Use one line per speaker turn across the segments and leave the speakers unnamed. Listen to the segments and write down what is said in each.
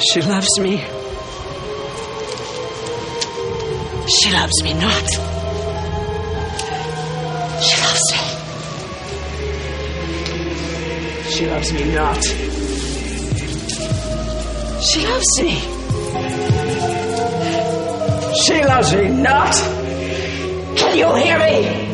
She loves me. She loves me not. She loves me. She loves me not. She loves me. She loves me not. Can you hear me?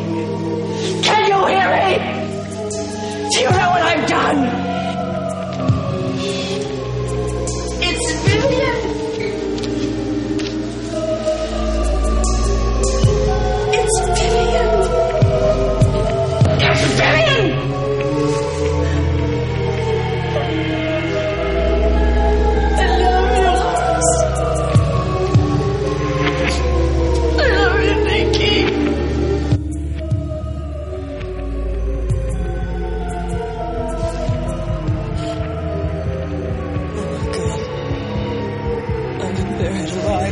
Spirit alive.